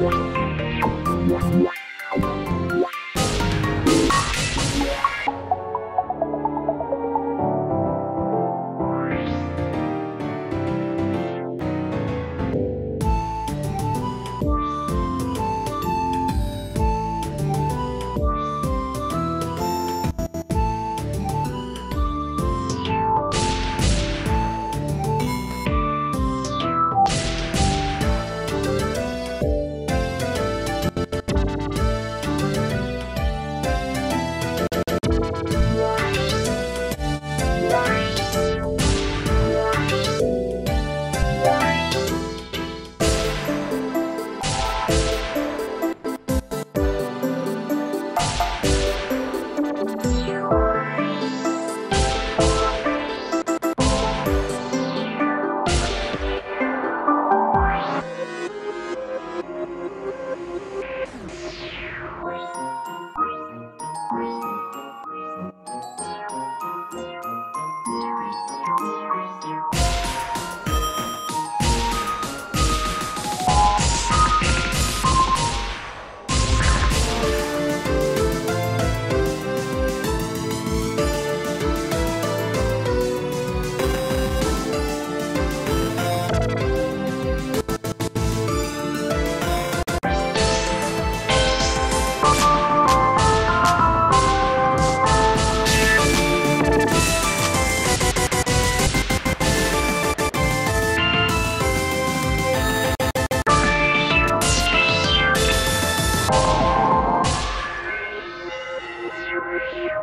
Bye. Thank